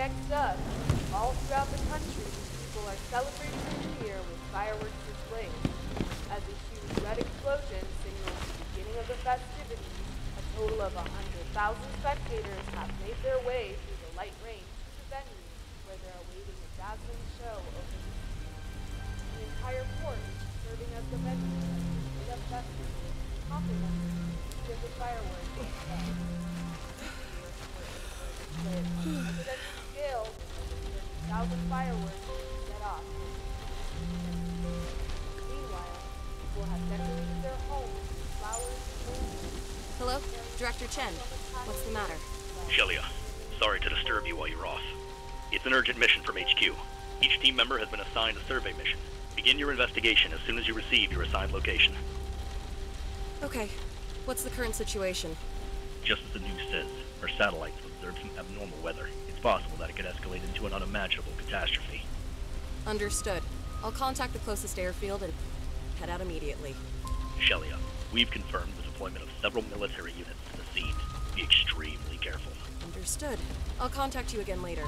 Next up, all throughout the country, people are celebrating the year with fireworks displays. As a huge red explosion signals the beginning of the festivities, a total of 100,000 spectators have made their way through the light rain to the venue where they're awaiting a dazzling show over the sea. The entire port serving as the venue of this made-up festival, complementing the of the fireworks themselves. This year, we're able to display at presidential scale, 30,000 fireworks set off. Meanwhile, people have decorated their homes with flowers and balloons. Hello? Director Chen. What's the matter? Shelia, sorry to disturb you while you're off. It's an urgent mission from HQ. Each team member has been assigned a survey mission. Begin your investigation as soon as you receive your assigned location. Okay. What's the current situation? Just as the news says, our satellites have observed some abnormal weather. It's possible that it could escalate into an unimaginable catastrophe. Understood. I'll contact the closest airfield and head out immediately. Shelia, uh, we've confirmed the deployment of several military units to the scene. Be extremely careful. Understood. I'll contact you again later.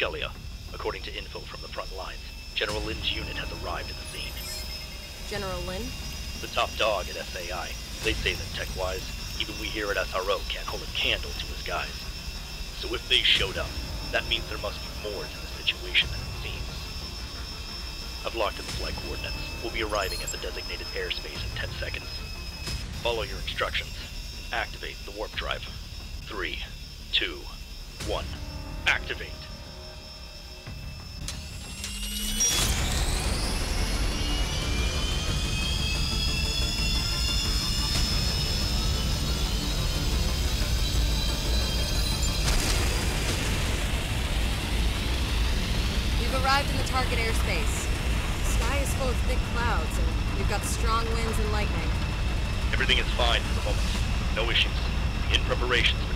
Shelia, according to info from the front lines, General Lin's unit has arrived at the scene. General Lin? The top dog at SAI. They say that tech-wise, even we here at SRO can't hold a candle to his guys. So if they showed up, that means there must be more to the situation than it seems. I've locked in the flight coordinates. We'll be arriving at the designated airspace in 10 seconds. Follow your instructions. Activate the warp drive. Three, two, one. Activate. Target airspace. The sky is full of thick clouds, and we've got strong winds and lightning. Everything is fine for the moment. No issues. In preparations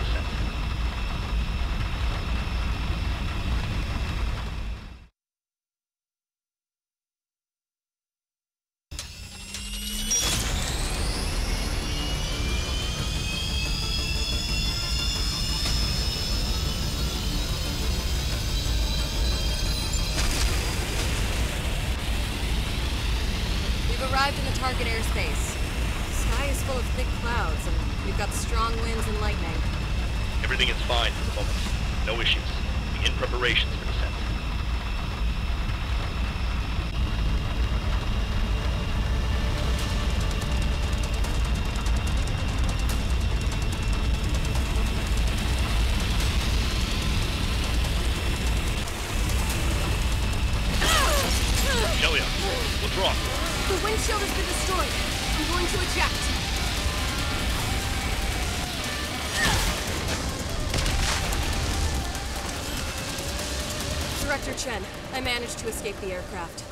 managed to escape the aircraft.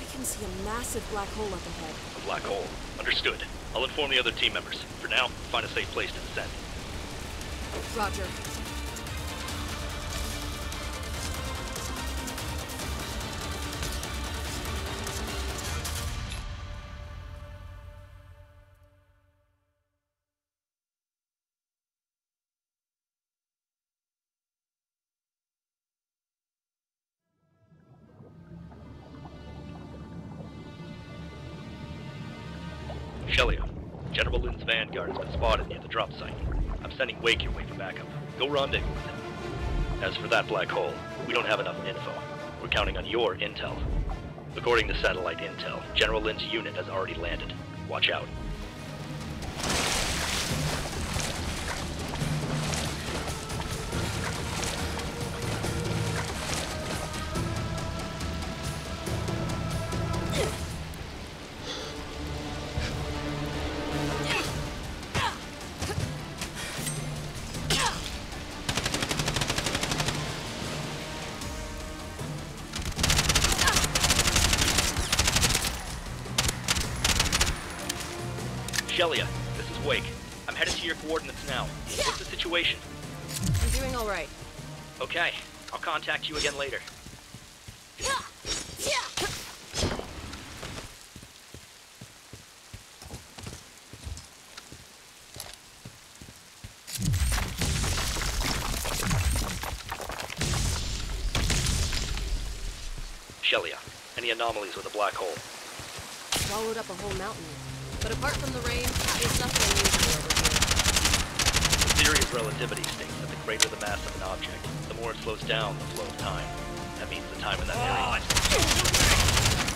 I can see a massive black hole up ahead. A black hole. Understood. I'll inform the other team members. For now, find a safe place to descend. Roger. Drop site. I'm sending Wake your way for backup. Go rendezvous with him. As for that black hole, we don't have enough info. We're counting on your intel. According to satellite intel, General Lin's unit has already landed. Watch out. Shelia, this is Wake. I'm headed to your coordinates now. What's the situation? I'm doing all right. Okay, I'll contact you again later. Shelia, any anomalies with a black hole? Swallowed up a whole mountain. But apart from the rain, there's nothing unusual over here. The theory of relativity states that the greater the mass of an object, the more it slows down the flow of time. That means the time in that area. Oh,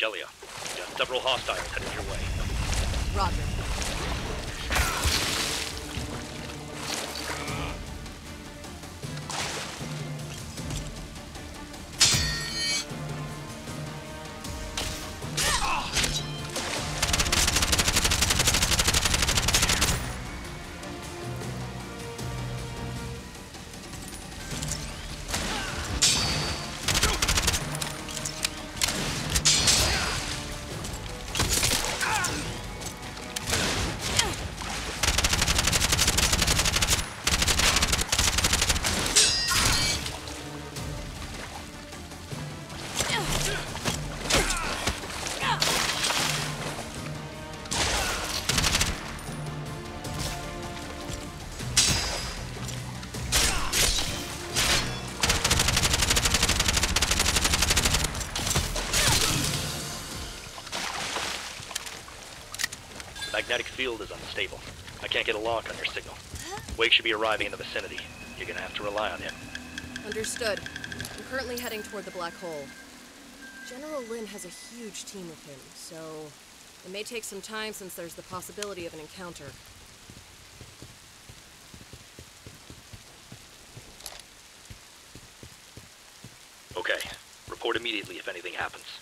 Shelia, several hostiles headed field is unstable. I can't get a lock on your signal. Wake should be arriving in the vicinity. You're gonna have to rely on him. Understood. I'm currently heading toward the black hole. General Lin has a huge team with him, so it may take some time since there's the possibility of an encounter. Okay, report immediately if anything happens.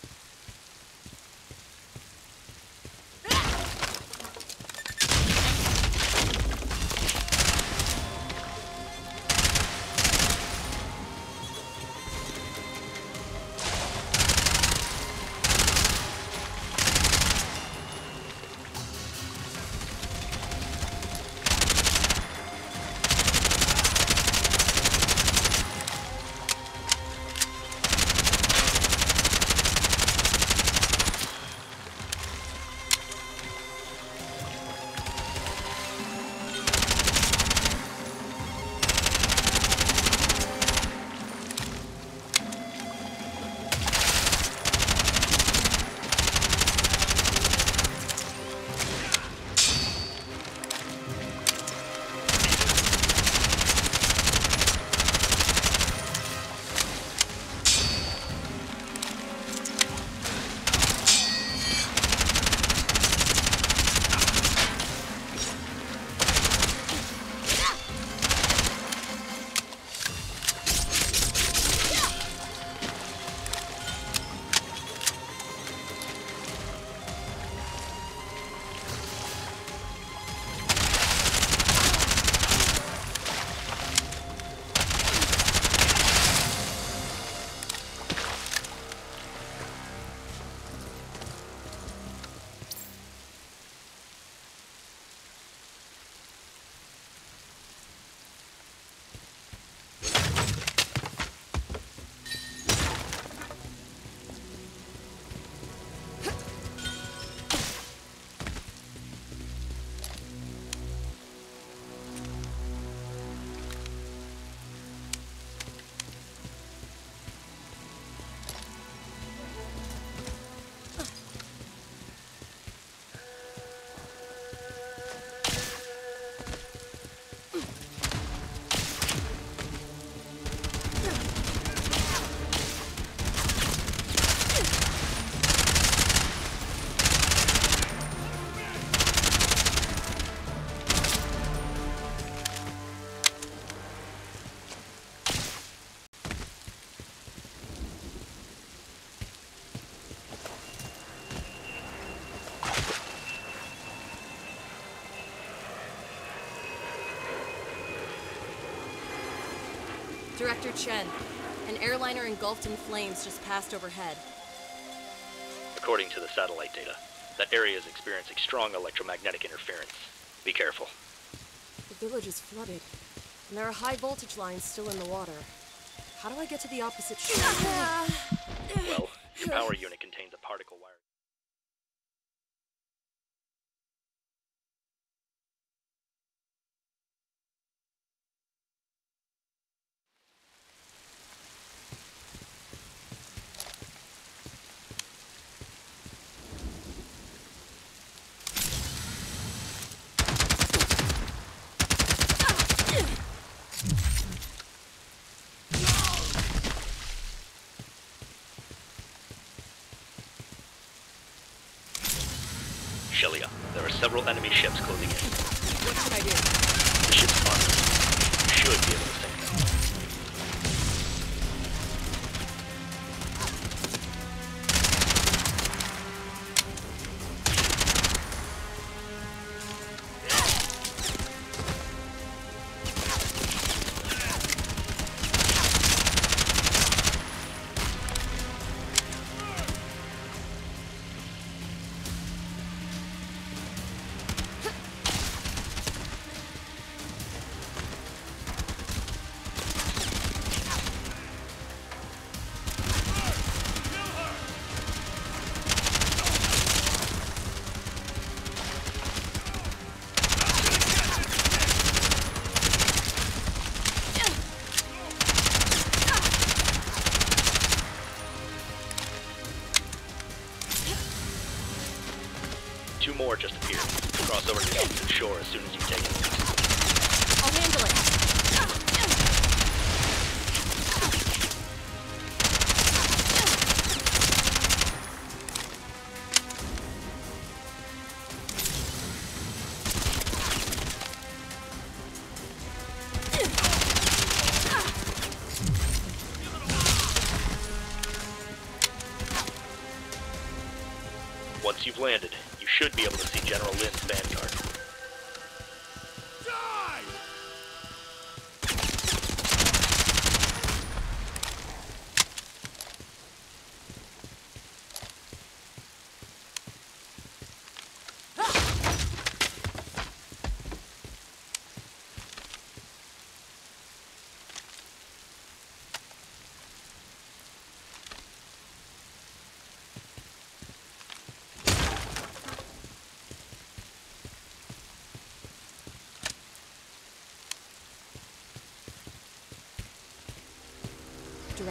Director Chen, an airliner engulfed in flames just passed overhead. According to the satellite data, that area is experiencing strong electromagnetic interference. Be careful. The village is flooded, and there are high voltage lines still in the water. How do I get to the opposite shore? Well, your power unit contains a particle wire. Shelia, there are several enemy ships closing in. What I do?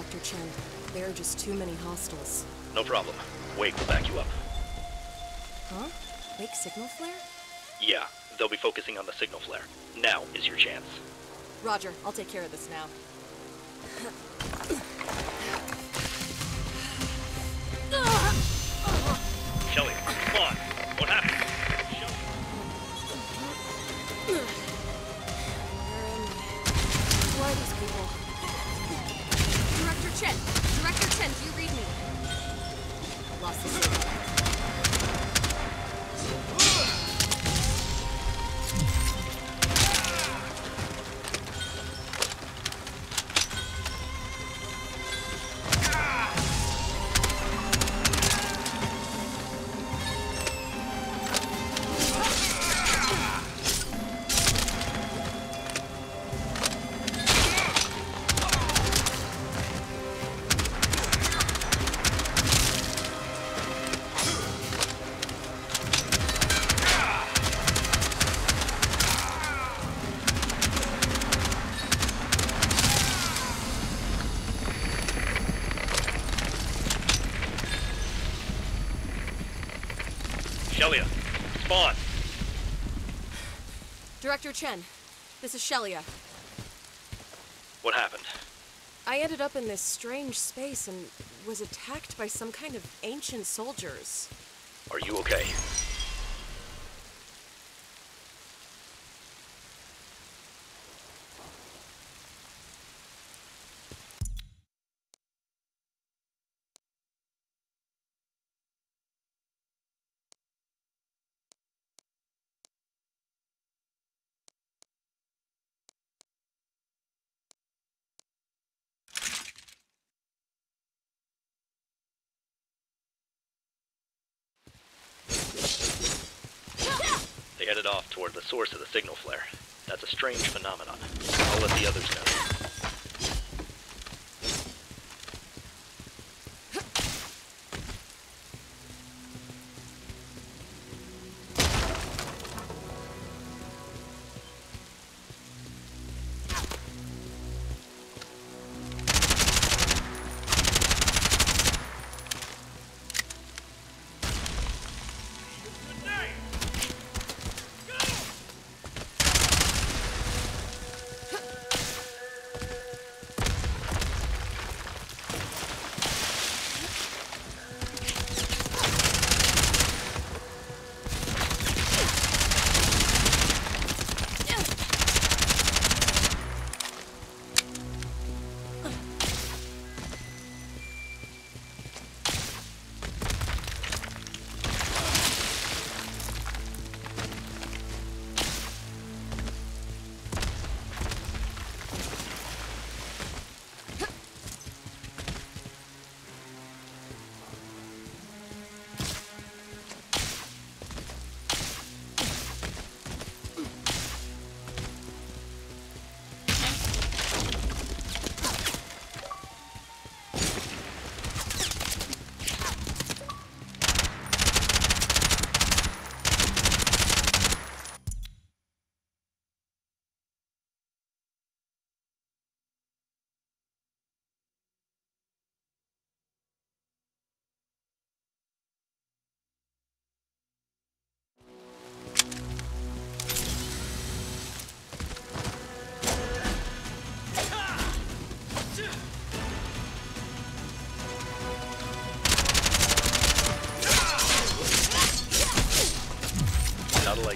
Director Chen, there are just too many hostiles. No problem. Wake will back you up. Huh? Wake signal flare? Yeah, they'll be focusing on the signal flare. Now is your chance. Roger, I'll take care of this now. Director Chen, this is Shelia. What happened? I ended up in this strange space and was attacked by some kind of ancient soldiers. Are you okay? headed off toward the source of the signal flare. That's a strange phenomenon. I'll let the others know.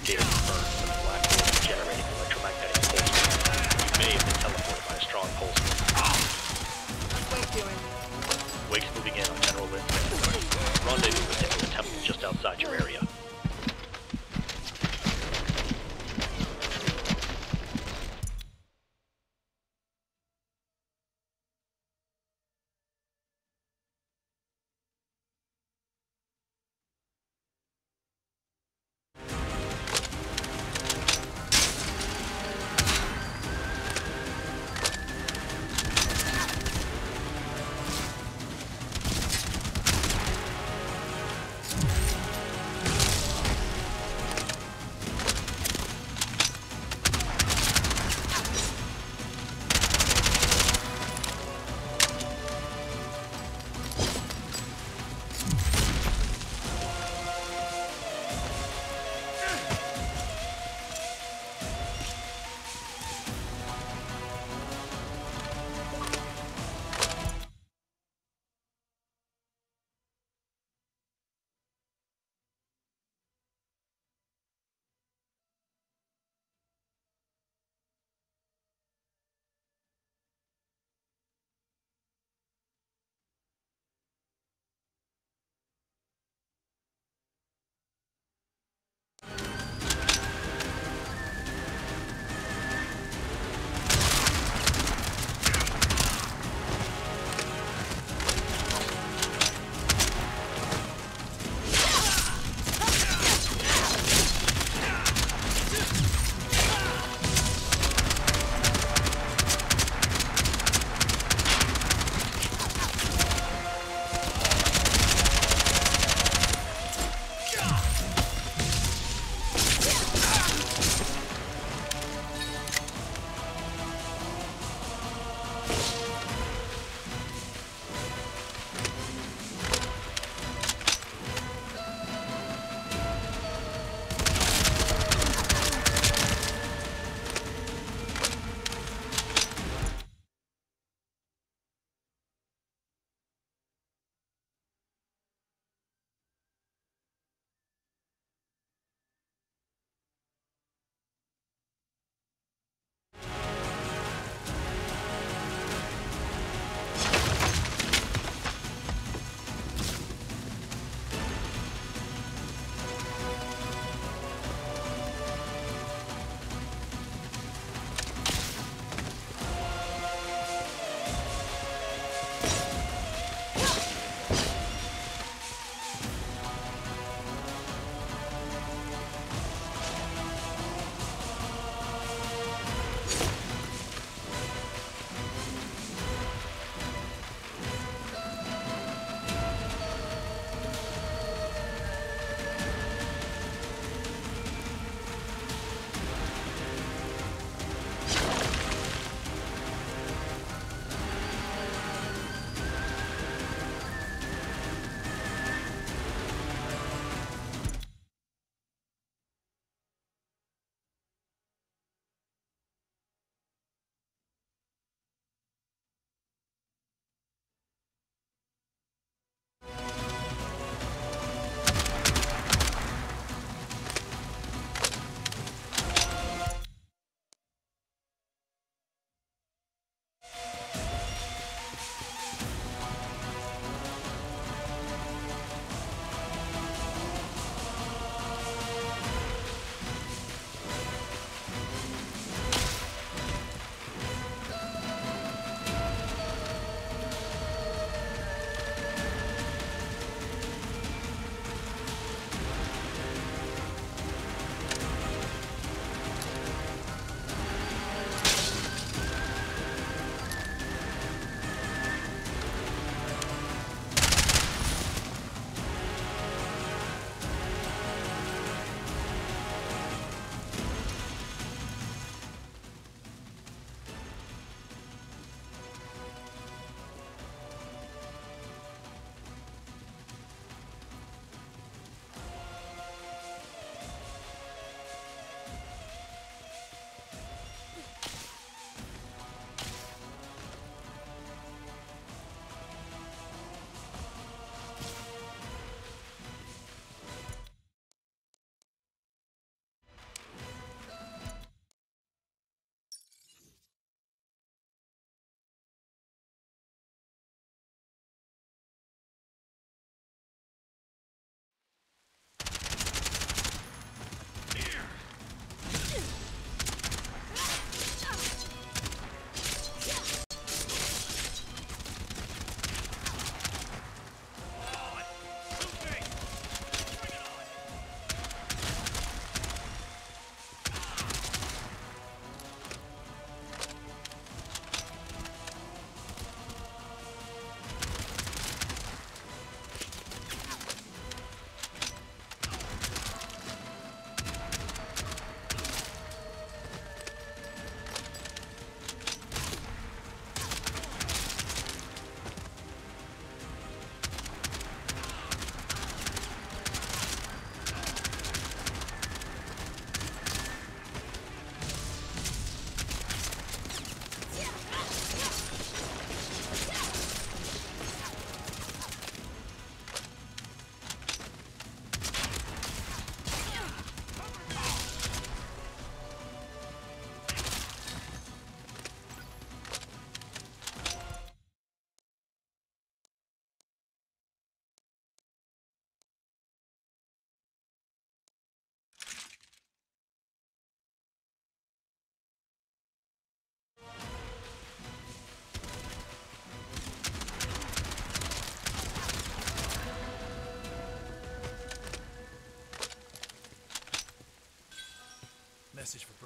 again.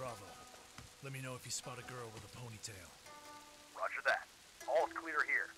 Bravo. Let me know if you spot a girl with a ponytail. Roger that. All's clear here.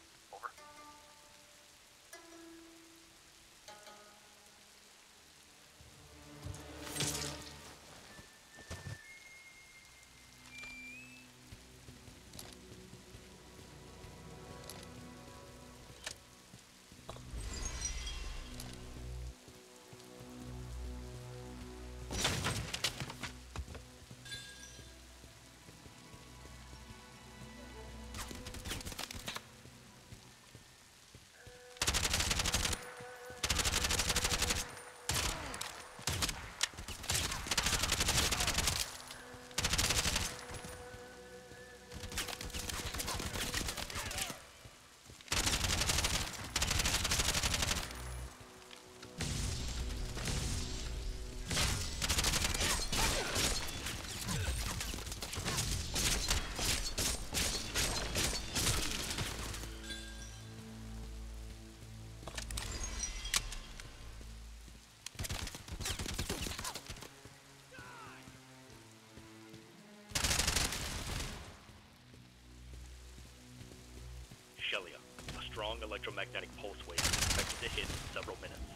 Strong electromagnetic pulse wave expected to hit in several minutes.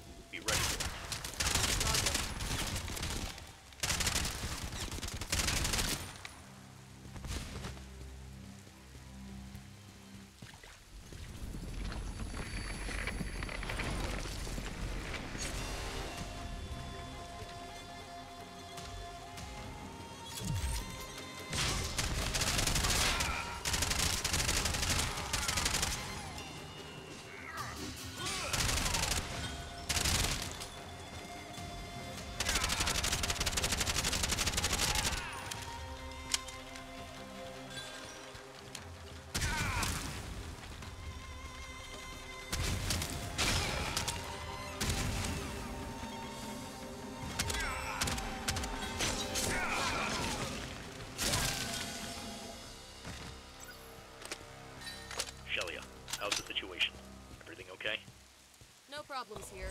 Problems here.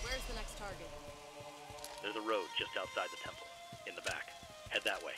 Where's the next target? There's a road just outside the temple, in the back. Head that way.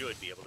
Should be able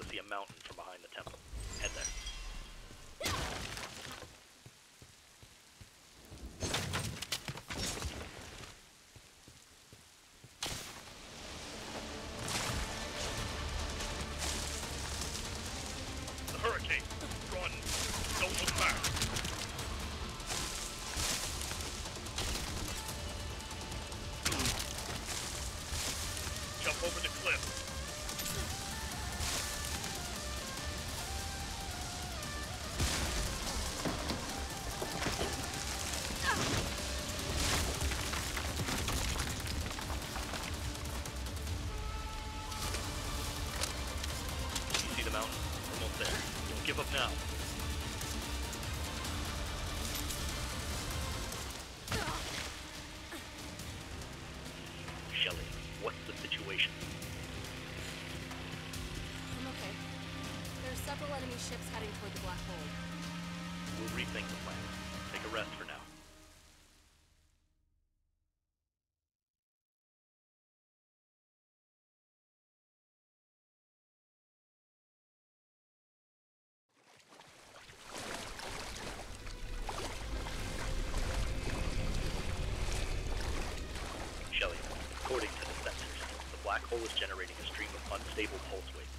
is generating a stream of unstable pulse waves.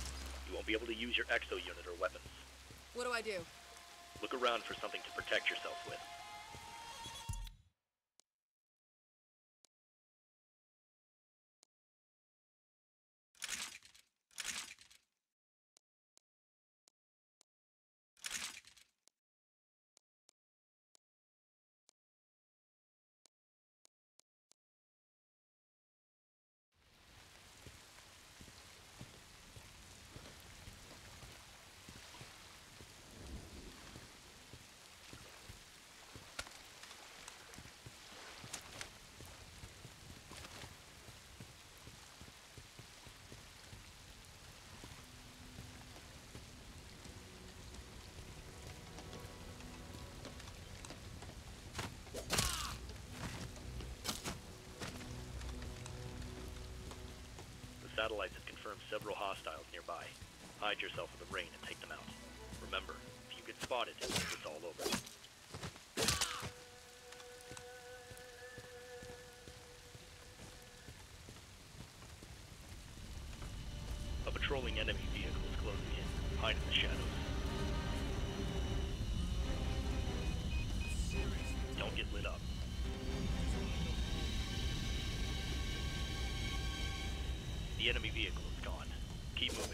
You won't be able to use your exo unit or weapons. What do I do? Look around for something to protect yourself with. Satellite has confirmed several hostiles nearby. Hide yourself in the rain and take them out. Remember, if you get spotted, it's all over. The enemy vehicle is gone. Keep moving.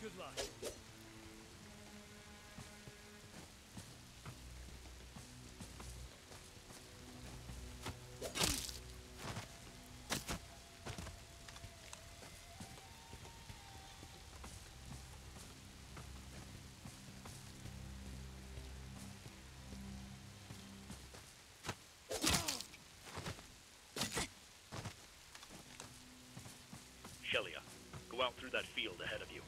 Good luck. Shelia, go out through that field ahead of you.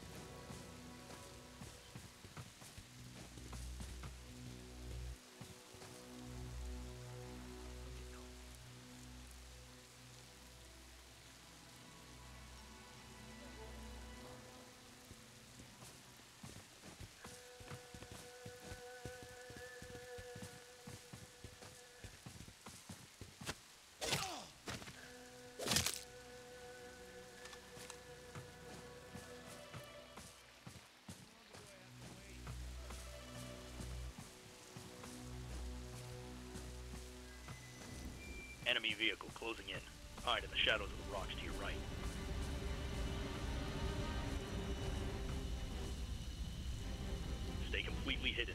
Enemy vehicle closing in. Hide in the shadows of the rocks to your right. Stay completely hidden.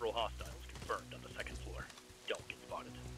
Several hostiles confirmed on the second floor. Don't get spotted.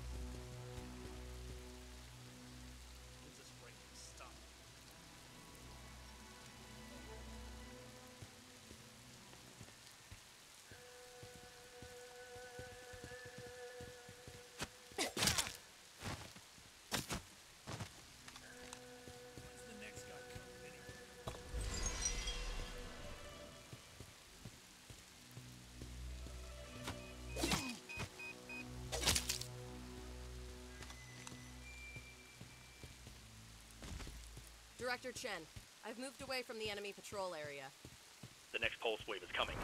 Director Chen, I've moved away from the enemy patrol area. The next pulse wave is coming.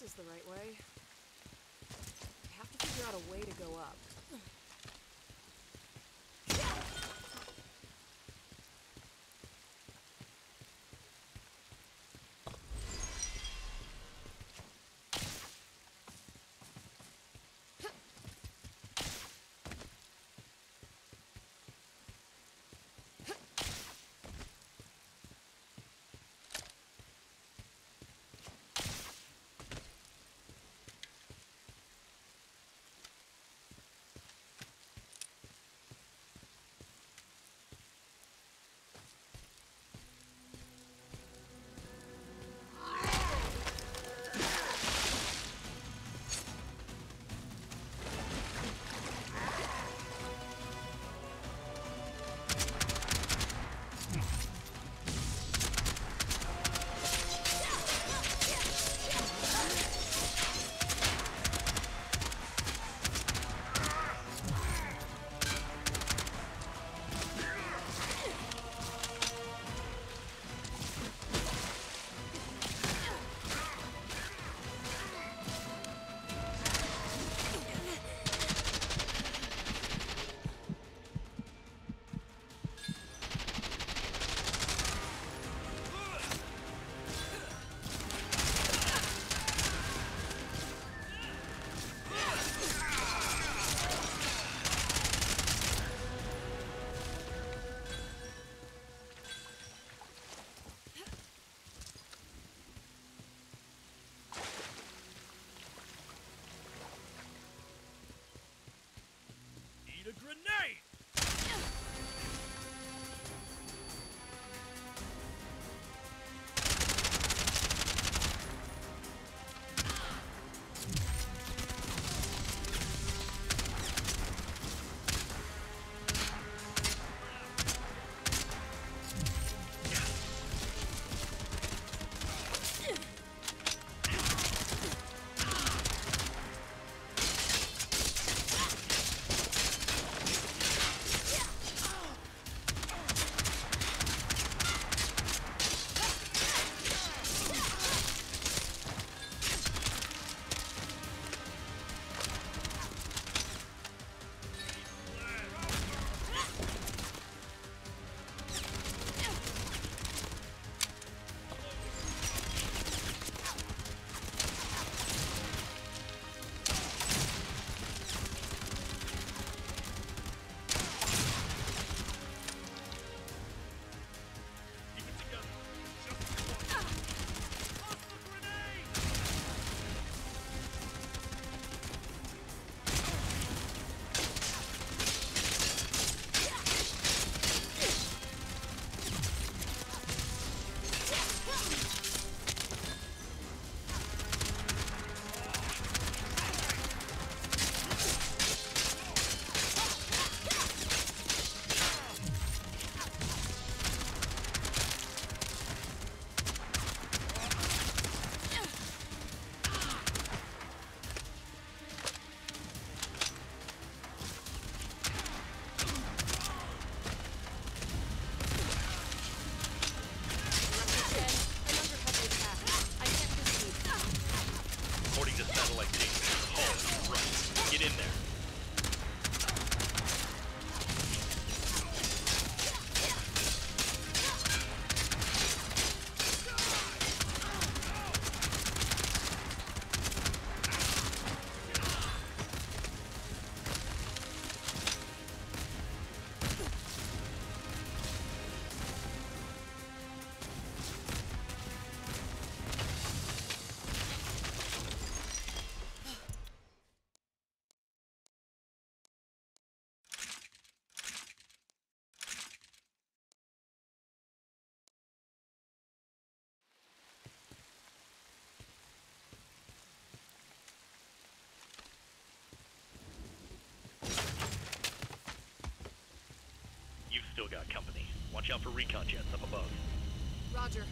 This is the right way. I have to figure out a way to go up. need a grenade! Still got company. Watch out for recon jets up above. Roger.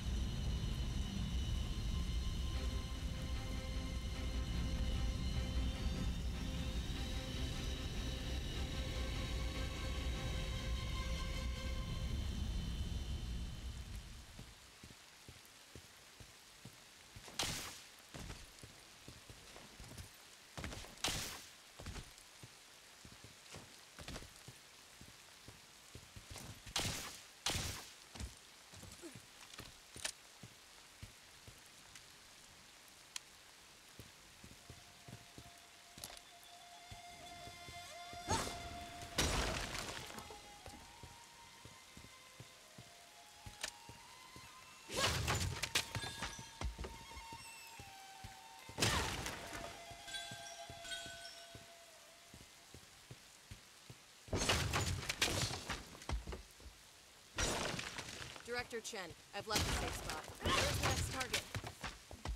Director Chen, I've left the safe spot. Where's the next target?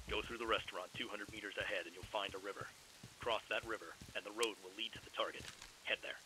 Go through the restaurant 200 meters ahead and you'll find a river. Cross that river, and the road will lead to the target. Head there.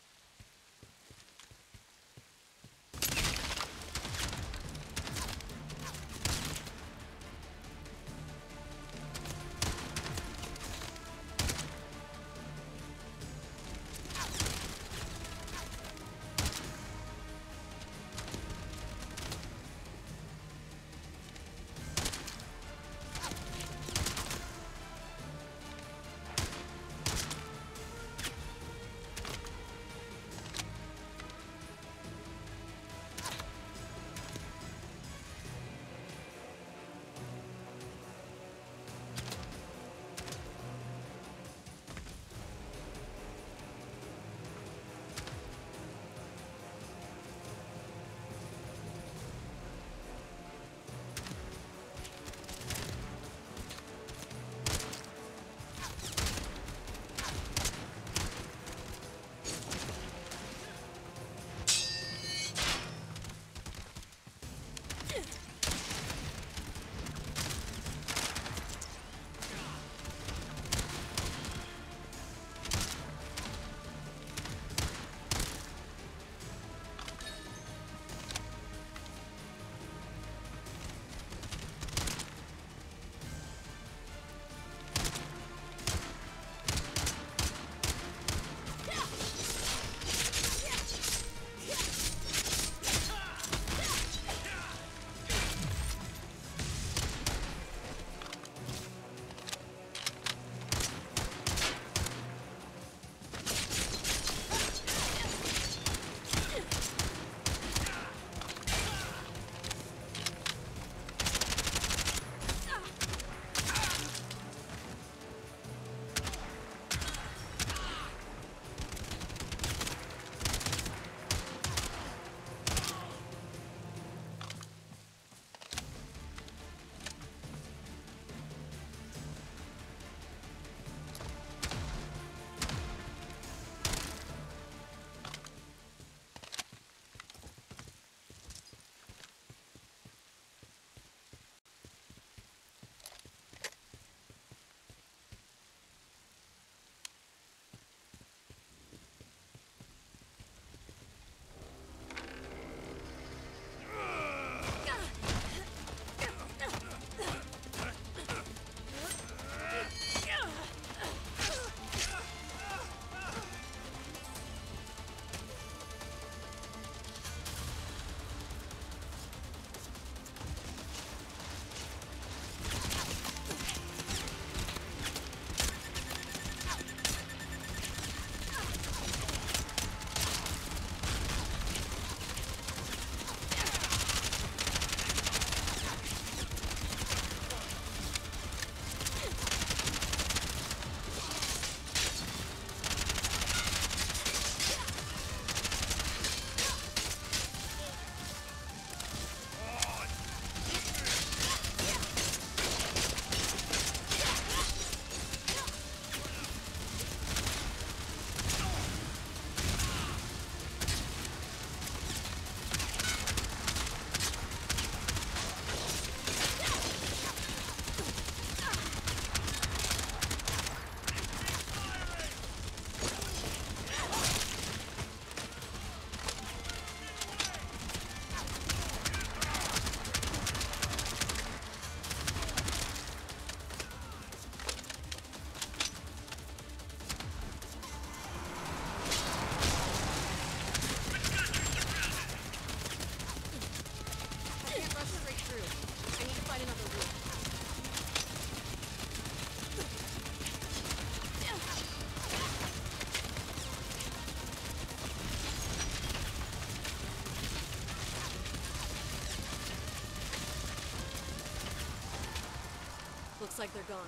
Like they're gone.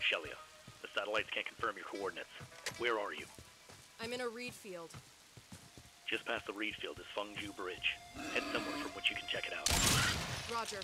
Shelia, the satellites can't confirm your coordinates. Where are you? I'm in a reed field. Just past the reed field is Fengju Bridge. Head somewhere from which you can check it out. Roger.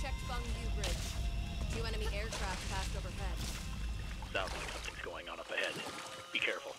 Checked Fengyu Bridge. Two enemy aircraft passed overhead. Sounds like something's going on up ahead. Be careful.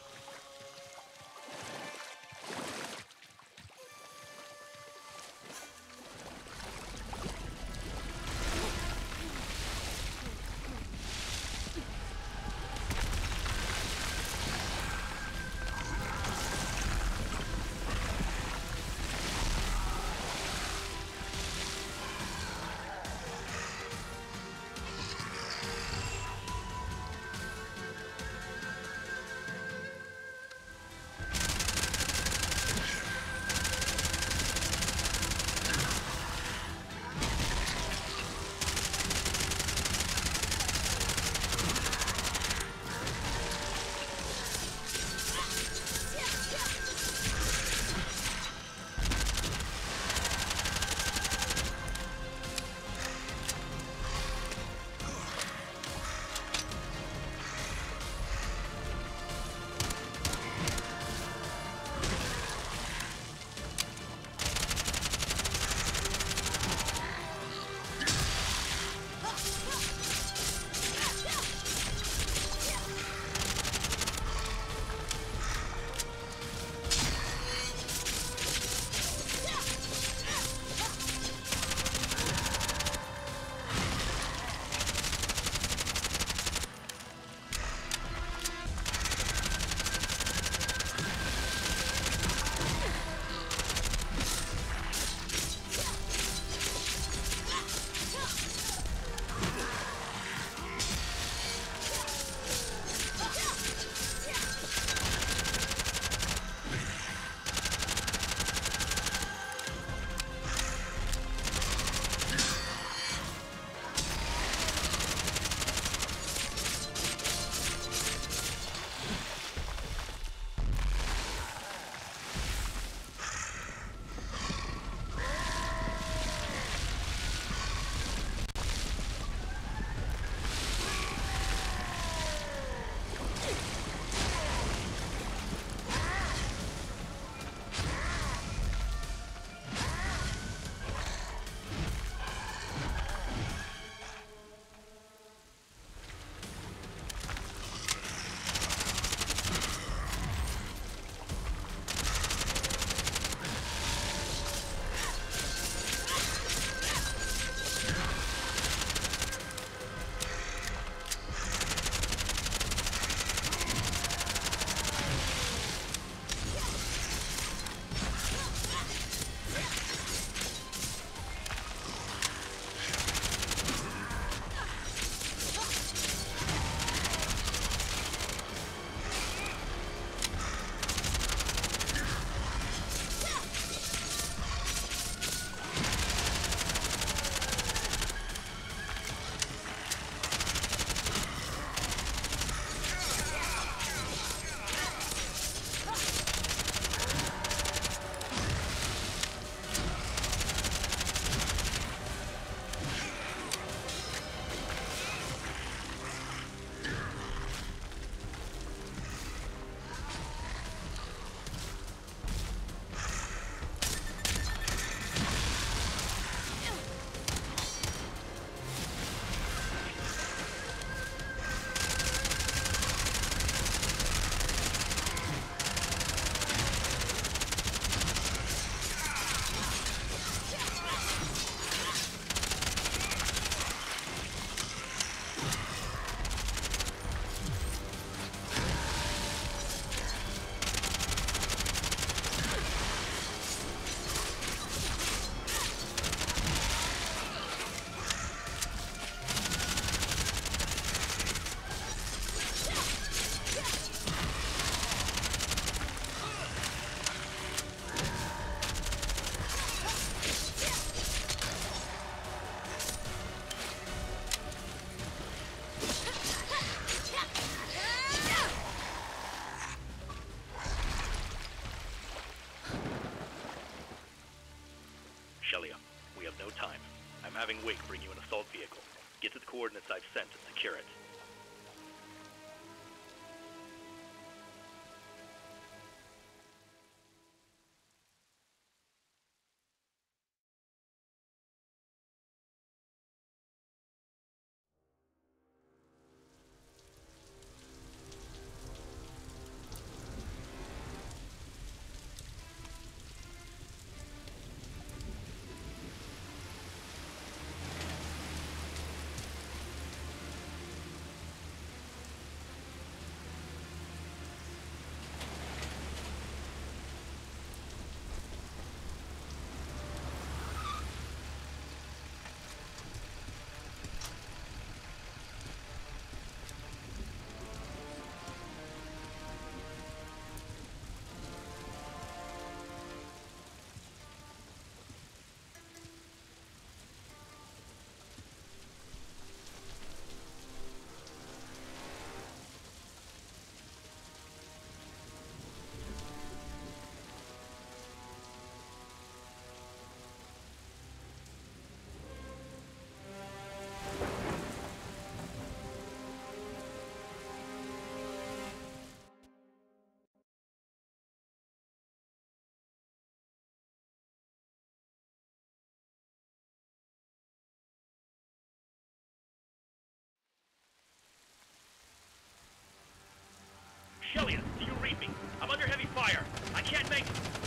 Shelia, do you read me? I'm under heavy fire. I can't make...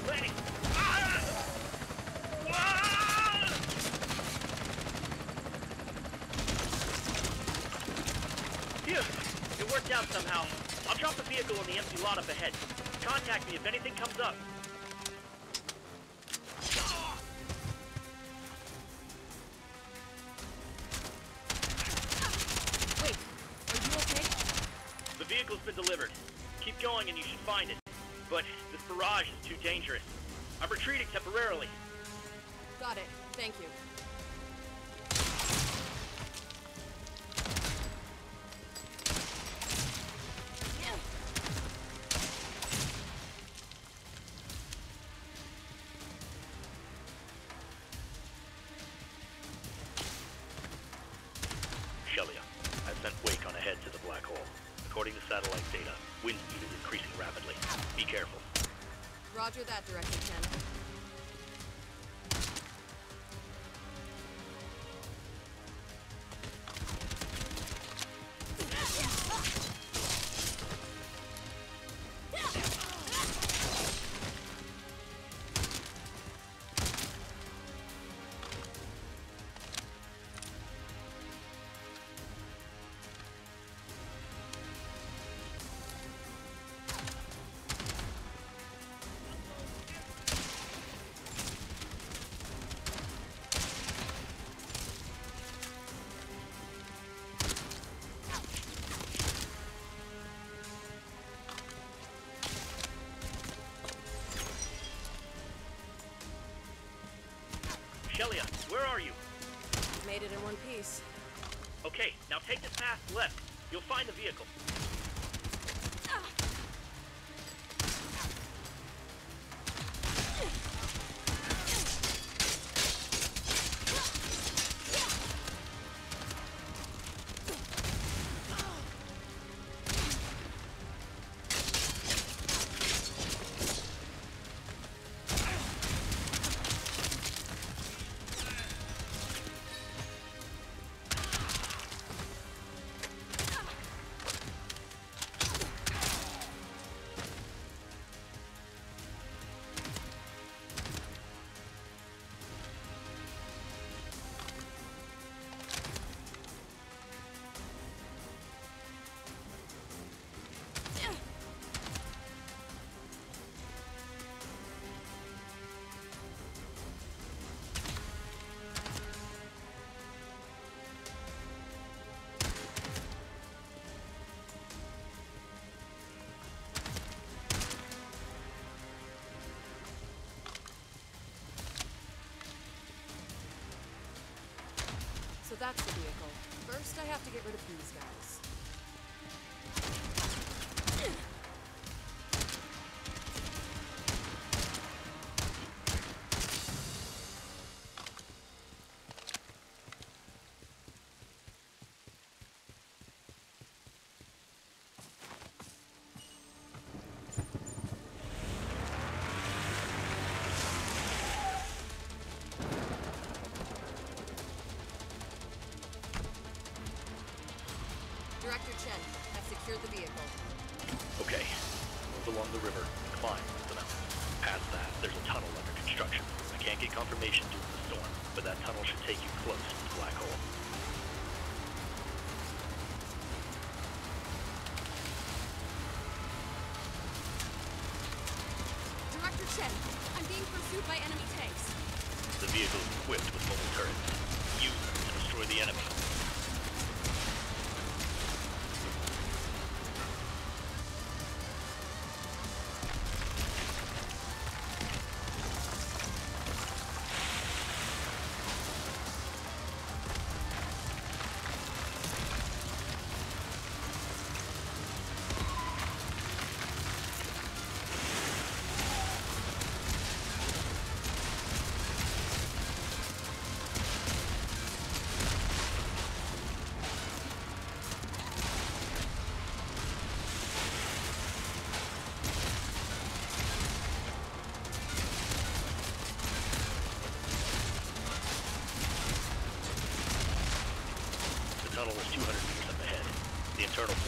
Lenny! Ah! Ah! Phew! It worked out somehow. I'll drop the vehicle in the empty lot up ahead. Contact me if anything comes up. According to satellite data, wind speed is increasing rapidly. Be careful. Roger that, Director Chen. Where are you? Made it in one piece. Okay, now take this path left. You'll find the vehicle. That's the vehicle. First, I have to get rid of these Dr. Chen, I've secured the vehicle. Okay. Move along the river climb the mountain. Past that, there's a tunnel under construction. I can't get confirmation due to the storm, but that tunnel should take you close to the black hole. Director Chen, I'm being pursued by enemy tanks. The vehicle is equipped with mobile turrets. Use them to destroy the enemy.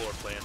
floor plan.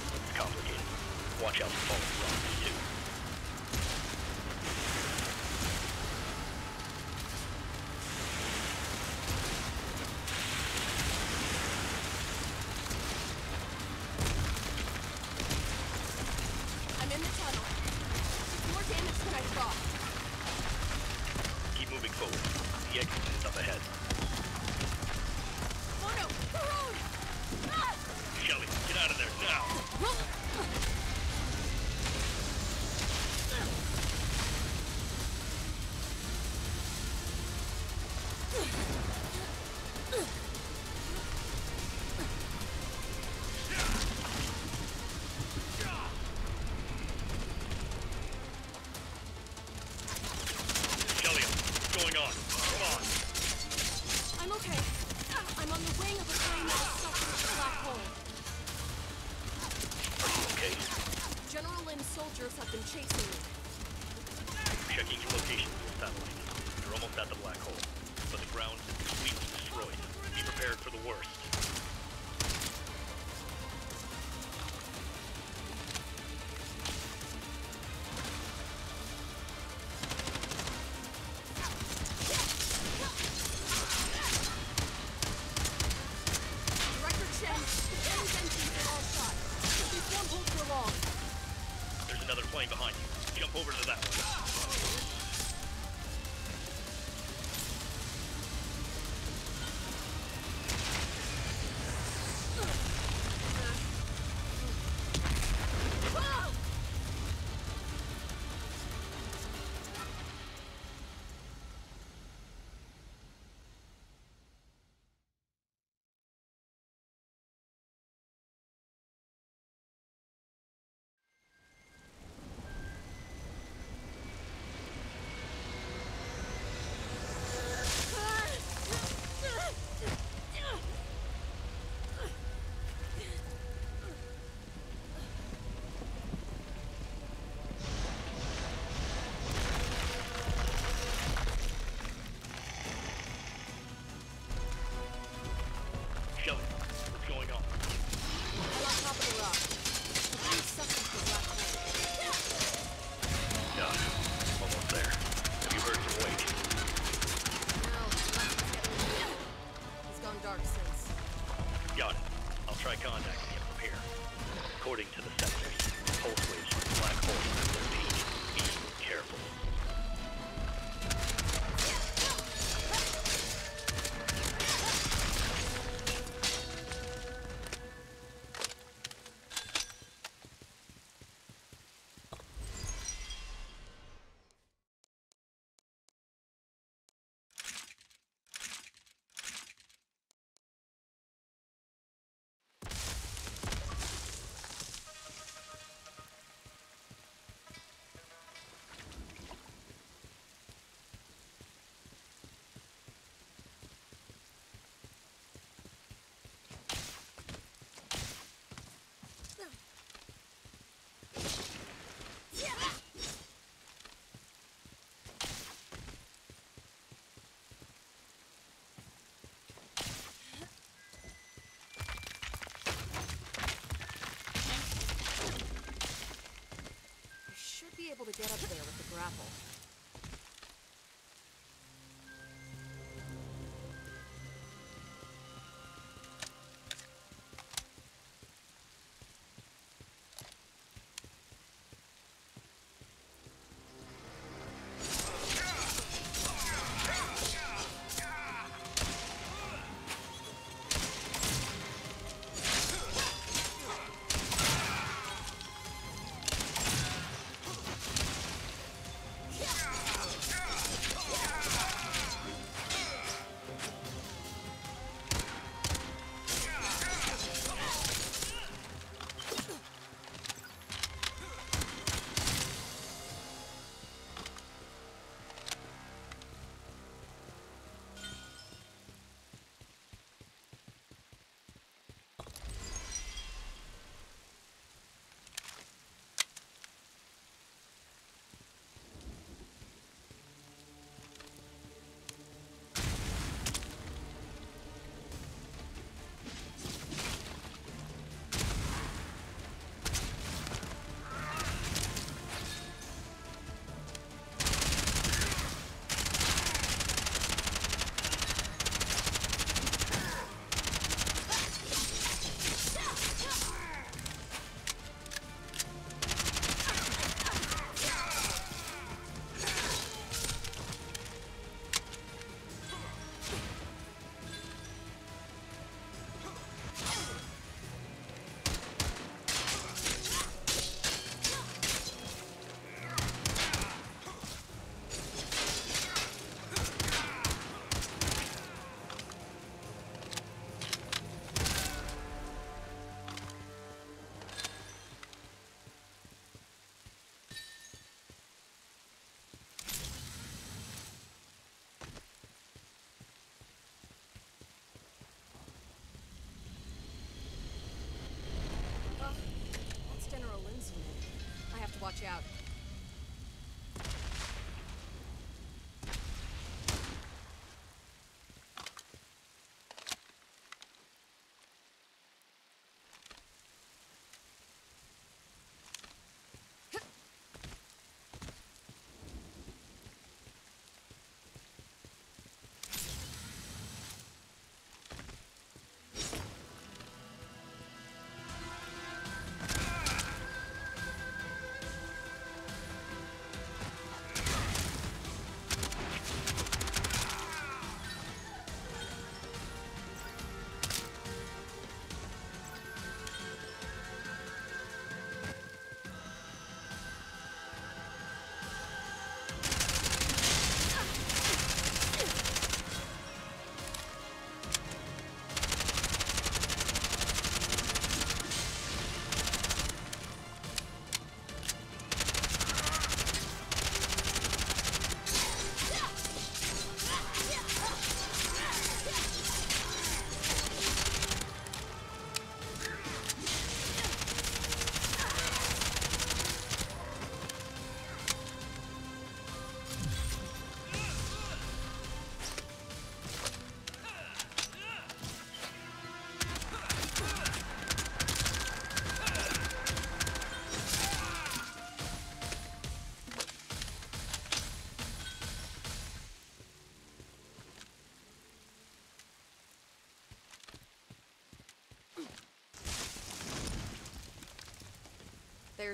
able to get up there with the grapple.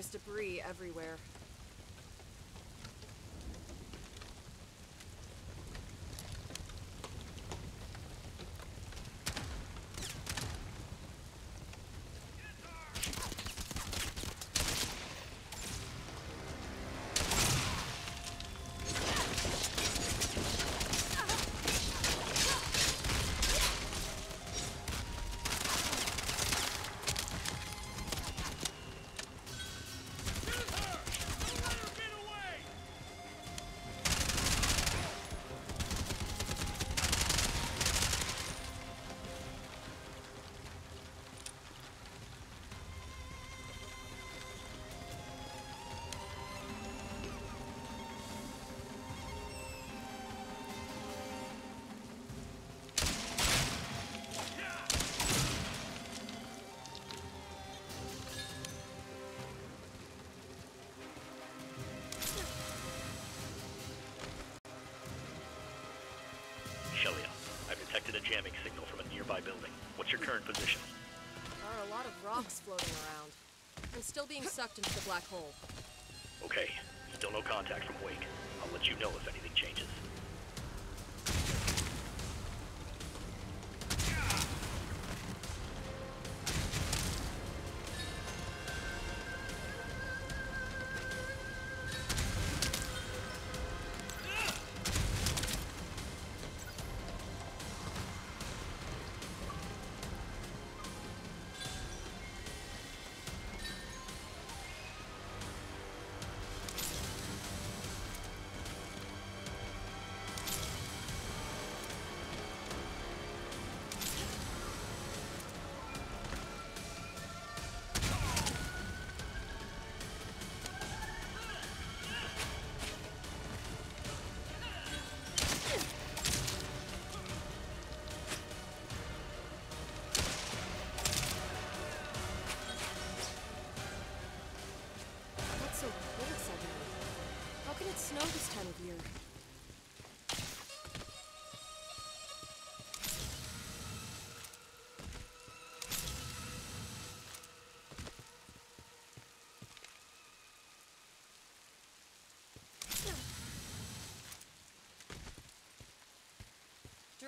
There's debris everywhere. detected a jamming signal from a nearby building. What's your current position? There are a lot of rocks floating around. I'm still being sucked into the black hole. Okay. Still no contact from Wake. I'll let you know if anything changes.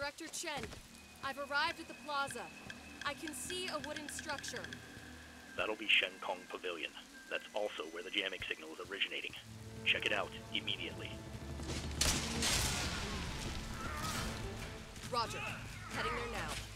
Director Chen, I've arrived at the plaza. I can see a wooden structure. That'll be Shen Kong Pavilion. That's also where the jamming signal is originating. Check it out immediately. Roger. Heading there now.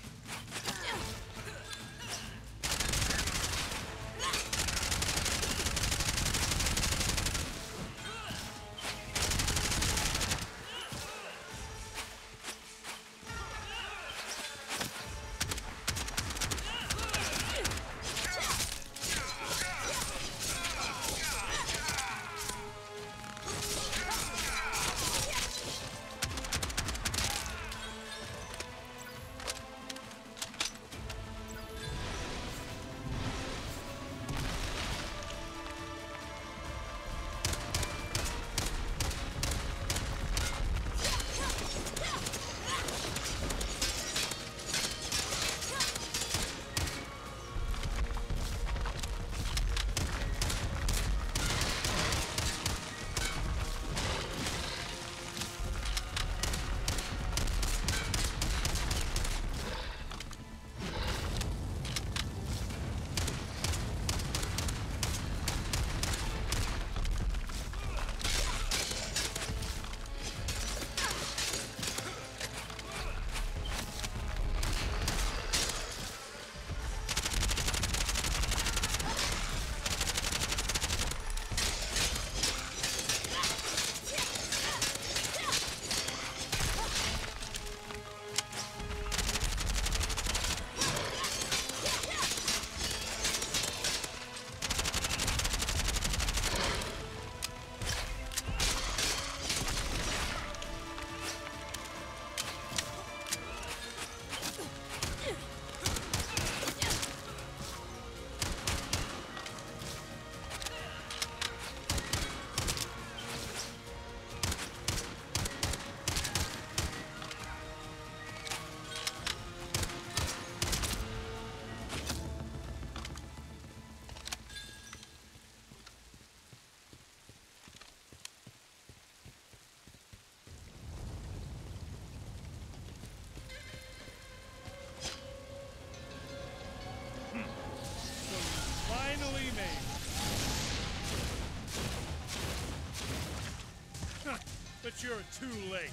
But you're too late.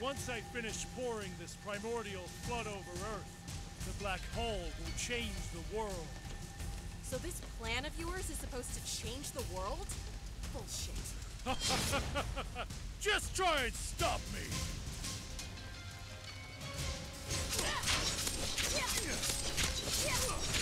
Once I finish pouring this primordial flood over Earth, the black hole will change the world. So this plan of yours is supposed to change the world? Bullshit. Just try and stop me! Come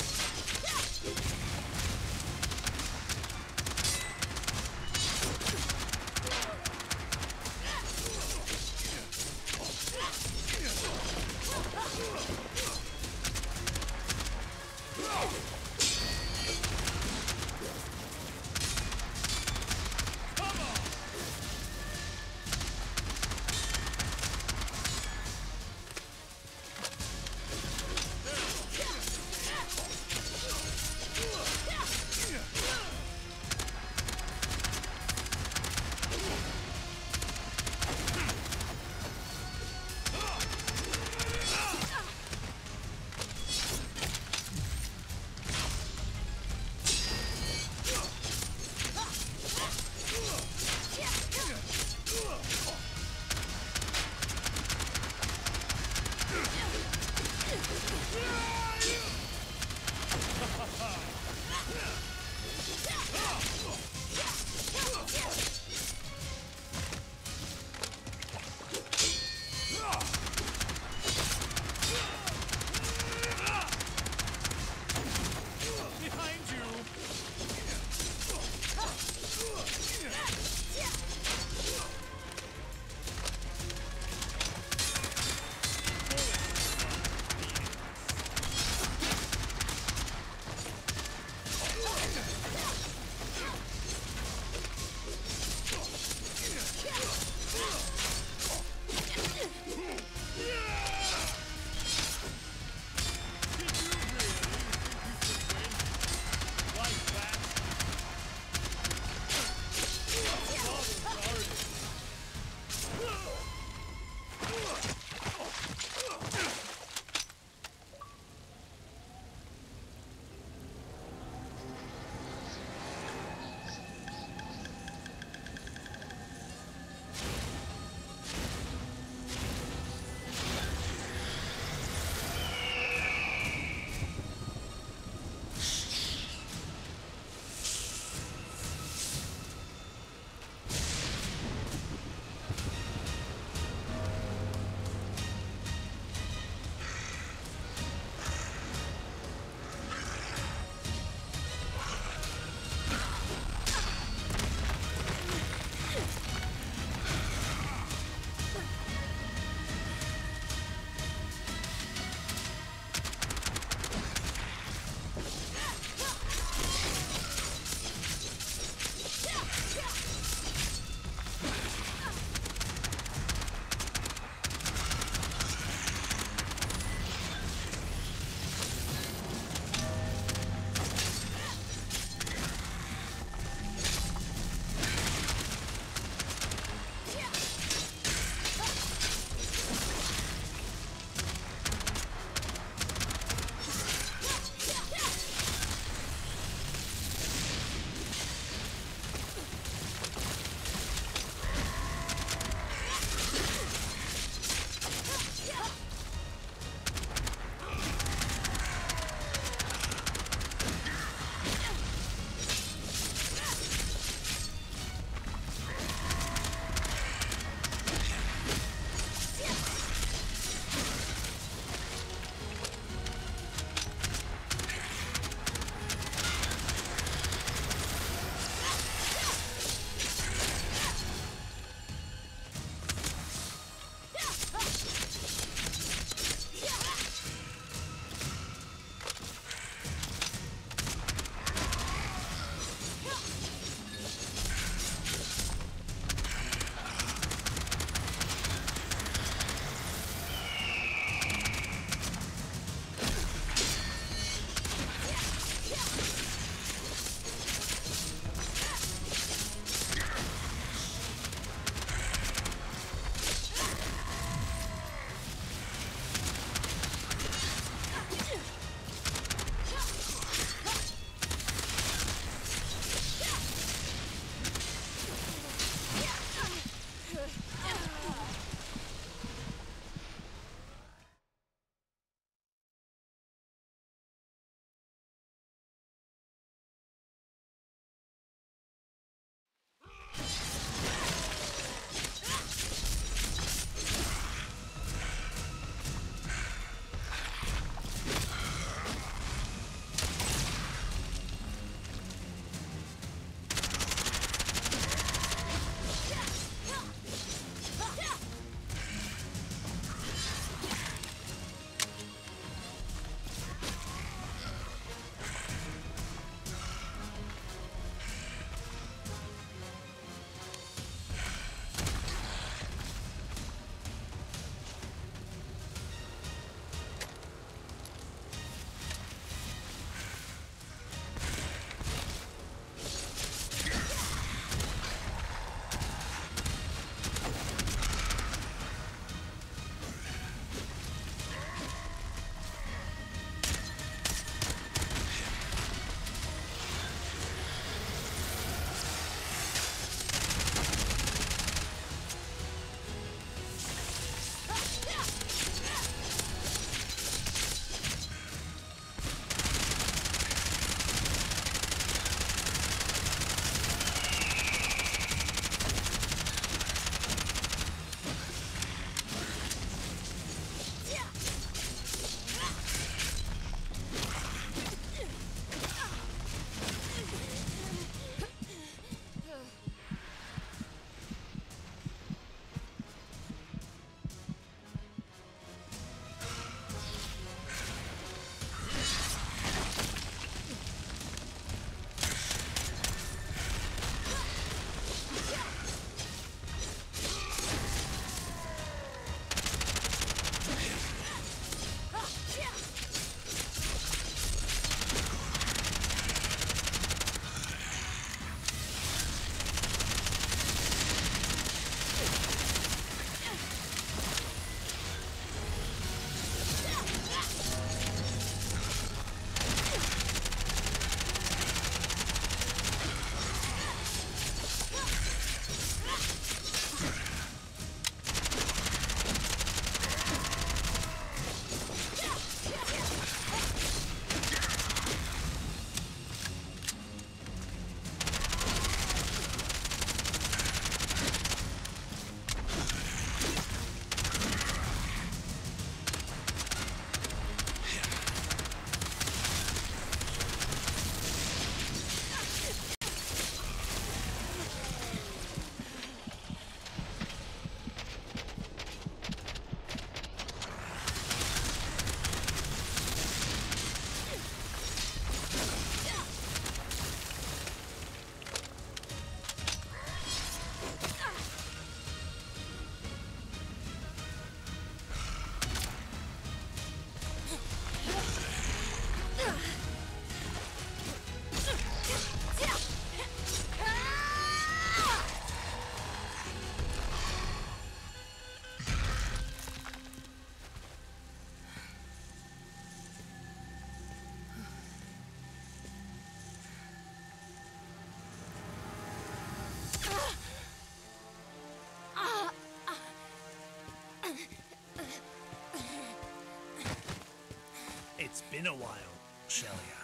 been a while, Shelia.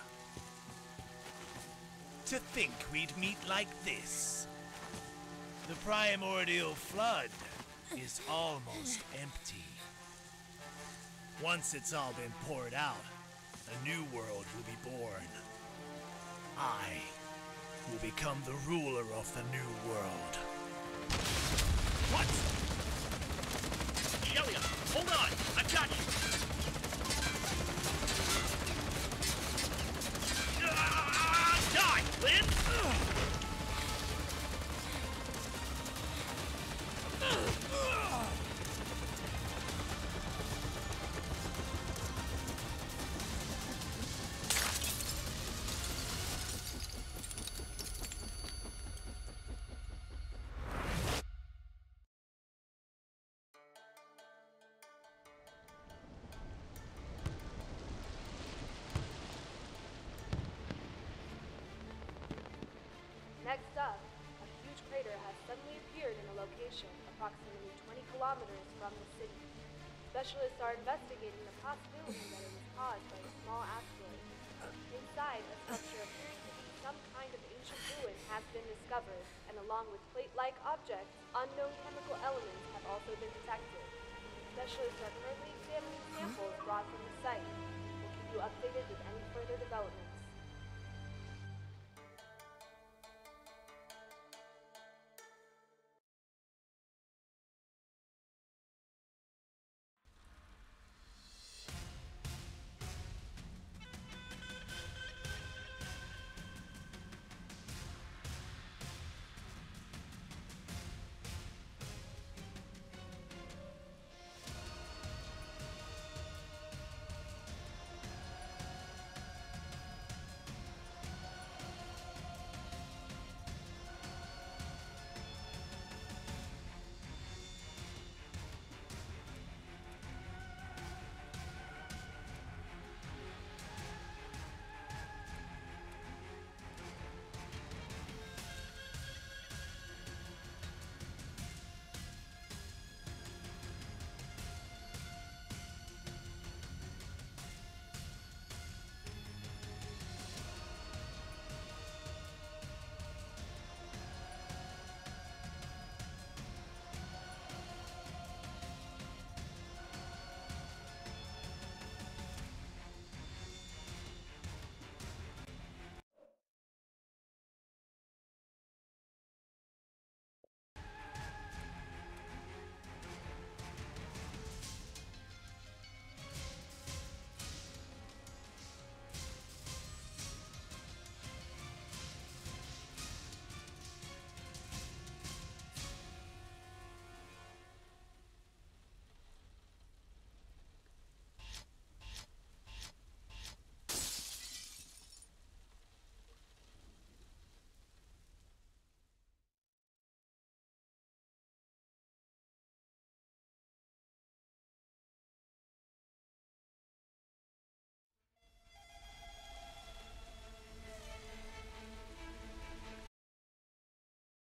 To think we'd meet like this. The primordial flood is almost empty. Once it's all been poured out, a new world will be born. I will become the ruler of the new world. What? Shelia, hold on! I've got you! Next up, a huge crater has suddenly appeared in a location approximately 20 kilometers from the city. Specialists are investigating the possibility that it was caused by a small asteroid. Inside, a structure appearing to be some kind of ancient ruin has been discovered, and along with plate-like objects, unknown chemical elements have also been detected. Specialists are currently examining samples brought from the site. We'll keep you updated with any further developments.